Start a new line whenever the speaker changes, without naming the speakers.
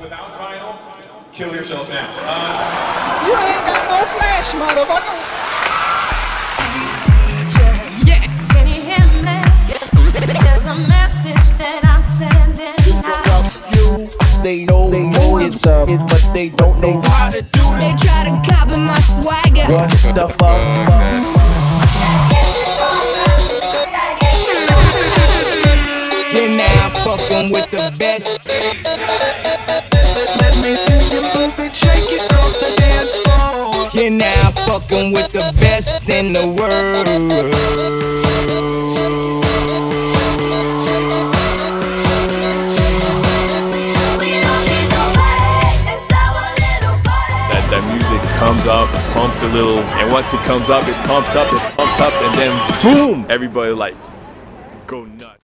without vinyl, kill yourselves now. Uh,
You ain't got no flash, motherfucker.
Yes. Can you hear me? There's a message that I'm sending.
You, they know, they know it's up, but they don't know how to do this.
They try to copy my swagger.
Run stuff up.
Fucking with the best.
Let me see you move and shake it across the dance floor.
You're now fucking with the best in the world.
that, that music comes up, pumps a little, and once it comes up, it pumps up, it pumps up, and then boom, everybody like go nuts.